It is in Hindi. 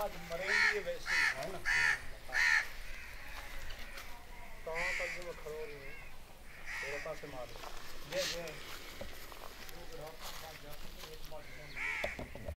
आज मरेंगे वैसे है ना? कहाँ तक जो खड़ो रही है तेरे पास से मारो। जय जय